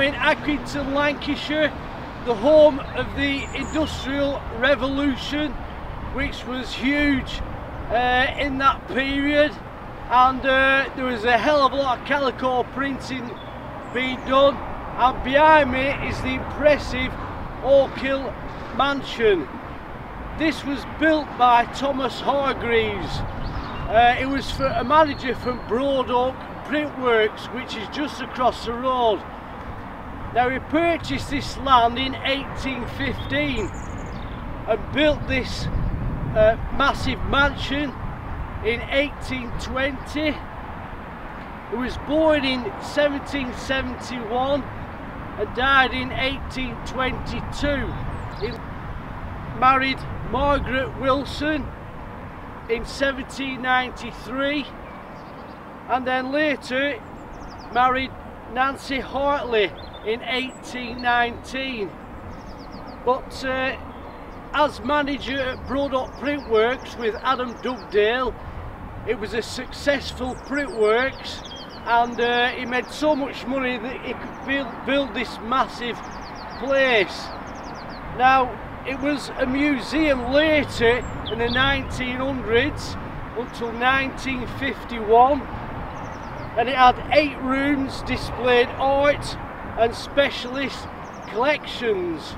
I'm in Accrington, Lancashire, the home of the Industrial Revolution, which was huge uh, in that period. And uh, there was a hell of a lot of calico printing being done. And behind me is the impressive Oakhill Mansion. This was built by Thomas Hargreaves. Uh, it was for a manager from Broadoak Printworks, which is just across the road. Now he purchased this land in 1815 and built this uh, massive mansion in 1820. He was born in 1771 and died in 1822. He married Margaret Wilson in 1793 and then later married Nancy Hartley in 1819 but uh, as manager at Broadoak Printworks with Adam Dugdale it was a successful printworks and uh, he made so much money that he could build, build this massive place. Now it was a museum later in the 1900s until 1951 and it had eight rooms displayed. Art and specialist collections.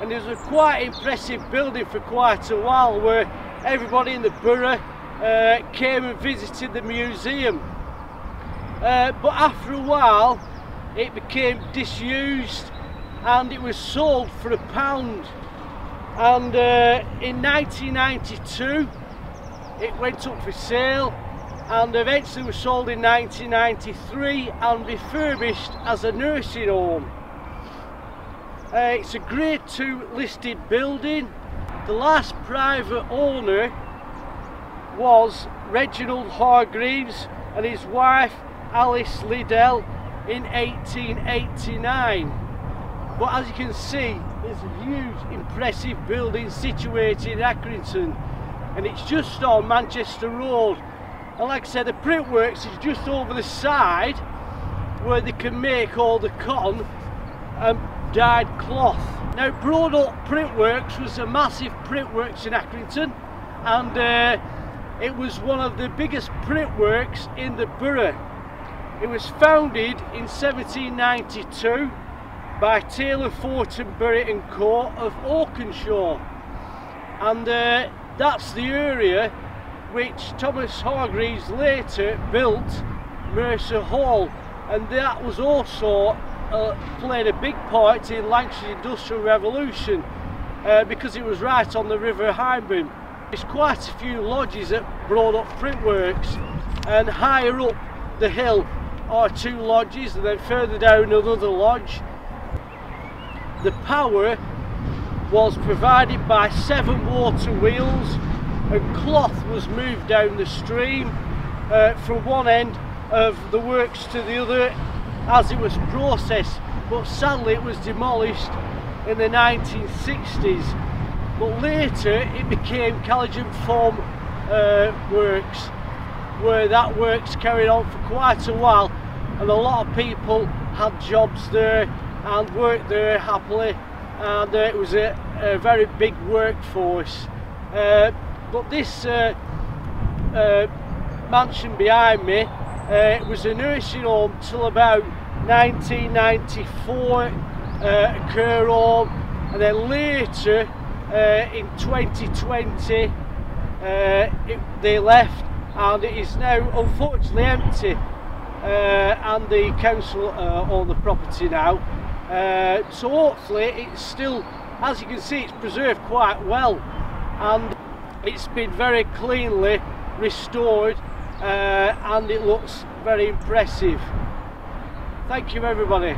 And it was a quite impressive building for quite a while where everybody in the borough uh, came and visited the museum. Uh, but after a while it became disused and it was sold for a pound. And uh, in 1992 it went up for sale and eventually was sold in 1993 and refurbished as a nursing home. Uh, it's a grade 2 listed building. The last private owner was Reginald Hargreaves and his wife Alice Liddell in 1889 but as you can see there's a huge impressive building situated in Accrington and it's just on Manchester Road and like I said the print works is just over the side where they can make all the cotton and dyed cloth. Now Broadoak Printworks was a massive printworks in Accrington and uh, it was one of the biggest printworks in the borough. It was founded in 1792 by Taylor Fortenberry and Co of Oakenshaw. And uh, that's the area which Thomas Hargreaves later built Mercer Hall and that was also uh, played a big part in Lancashire Industrial Revolution uh, because it was right on the River Hyndburn. There's quite a few lodges at Broadoak Printworks and higher up the hill are two lodges and then further down another lodge the power was provided by seven water wheels and cloth was moved down the stream uh, from one end of the works to the other as it was processed but sadly it was demolished in the 1960s but later it became Callaghan Foam uh, Works where that works carried on for quite a while and a lot of people had jobs there and worked there happily and uh, it was a, a, very big workforce. Uh, but this uh, uh mansion behind me uh, was a nursing home till about 1994 uh, care home. And then later in 2020 it, they left and it is now unfortunately empty. And the council own the property now. Uh, so hopefully it's still, as you can see, it's preserved quite well. And it's been very cleanly restored uh, and it looks very impressive. Thank you everybody.